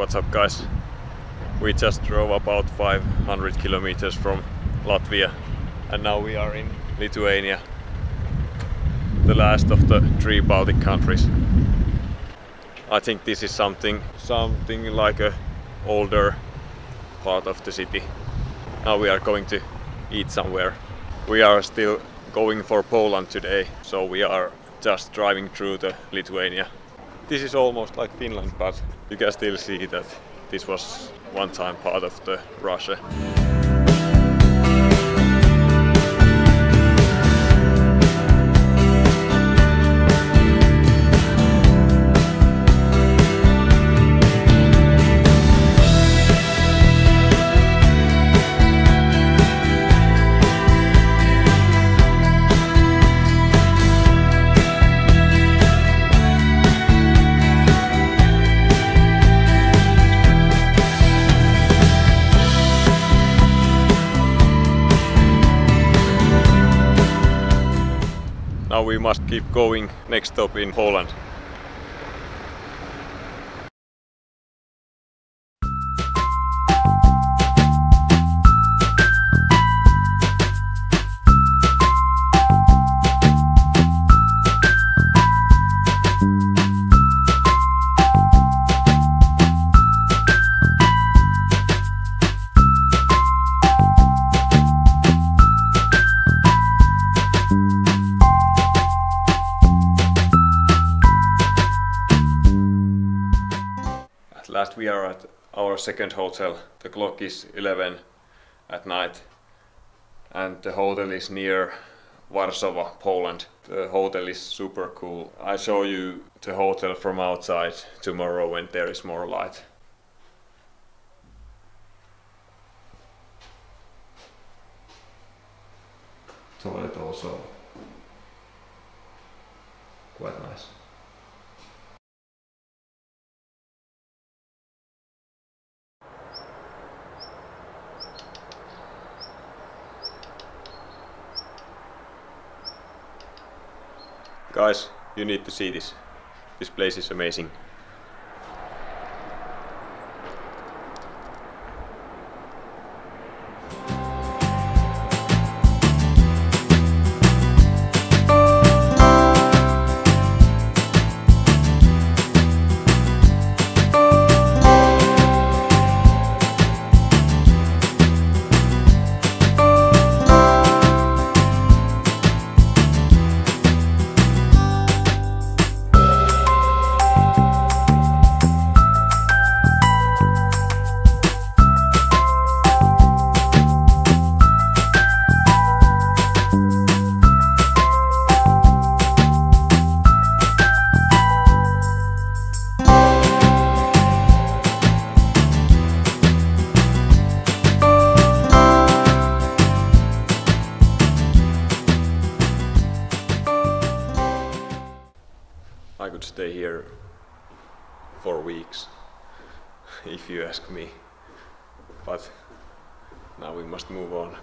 What's up guys? We just drove about 500 kilometers from Latvia and now we are in Lithuania. The last of the three Baltic countries. I think this is something something like a older part of the city. Now we are going to eat somewhere. We are still going for Poland today, so we are just driving through the Lithuania. This is almost like Finland, but you can still see that this was one time part of the Russia. Now we must keep going. Next stop in Poland. Last we are at our second hotel. The clock is 11 at night and the hotel is near Warsaw, Poland. The hotel is super cool. I show you the hotel from outside tomorrow when there is more light. Toilet also quite nice. Guys, you need to see this. This place is amazing. I could stay here for weeks, if you ask me. But now we must move on.